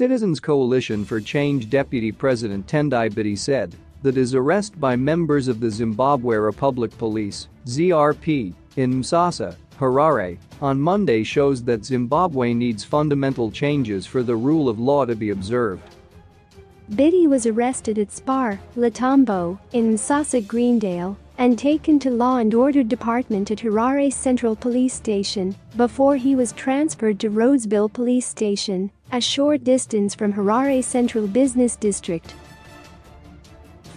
Citizens Coalition for Change Deputy President Tendai Biti said that his arrest by members of the Zimbabwe Republic Police ZRP in Msasa, Harare, on Monday shows that Zimbabwe needs fundamental changes for the rule of law to be observed. Biti was arrested at Spar, Latombo, in Msasa Greendale, and taken to Law and Order Department at Harare Central Police Station before he was transferred to Rhodesville Police Station, a short distance from Harare Central Business District.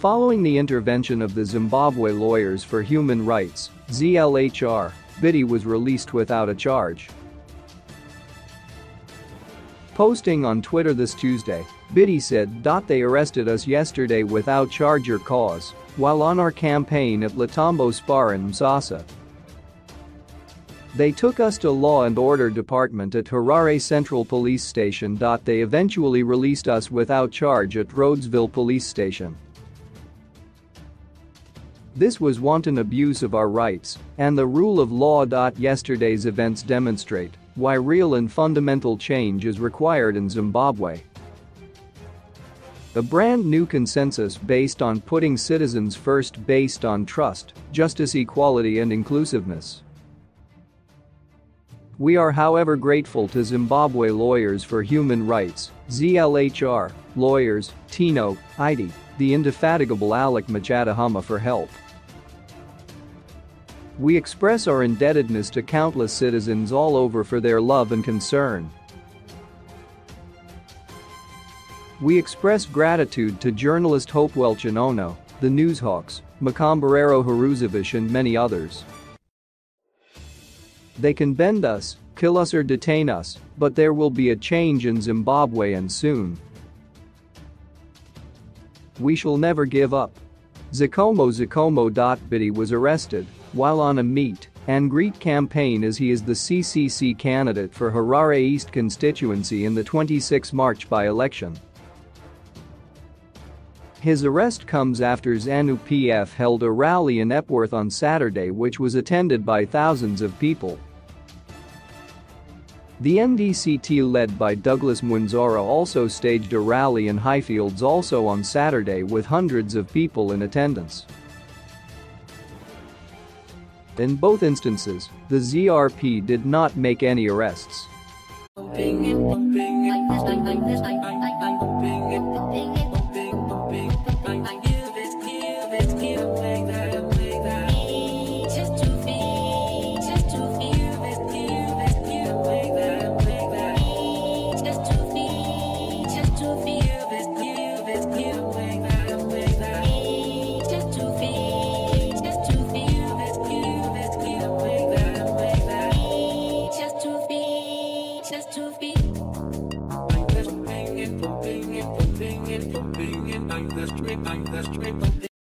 Following the intervention of the Zimbabwe Lawyers for Human Rights, ZLHR, Biti was released without a charge. Posting on Twitter this Tuesday, Biti said, They arrested us yesterday without charge or cause while on our campaign at Latambo Spar in Msasa. They took us to Law and Order Department at Harare Central Police Station. They eventually released us without charge at Rhodesville Police Station. This was wanton abuse of our rights and the rule of law. Yesterday's events demonstrate why real and fundamental change is required in Zimbabwe. A brand new consensus based on putting citizens first based on trust, justice equality and inclusiveness. We are however grateful to Zimbabwe Lawyers for Human Rights, ZLHR, lawyers, Tino, ID, the indefatigable Alec Muchadehama for help. We express our indebtedness to countless citizens all over for their love and concern. We express gratitude to journalist Hopewell Chinono, the Newshawks, Makambarero Haruzovic and many others. They can bend us, kill us or detain us, but there will be a change in Zimbabwe and soon. We shall never give up. Zikomo Zikomo. Biti was arrested while on a meet and greet campaign as he is the CCC candidate for Harare East constituency in the 26 March by-election. His arrest comes after ZANU-PF held a rally in Epworth on Saturday which was attended by thousands of people. The MDC-T led by Douglas Mwonzora also staged a rally in Highfields also on Saturday with hundreds of people in attendance. In both instances, the ZRP did not make any arrests. Bang the street, bang the street.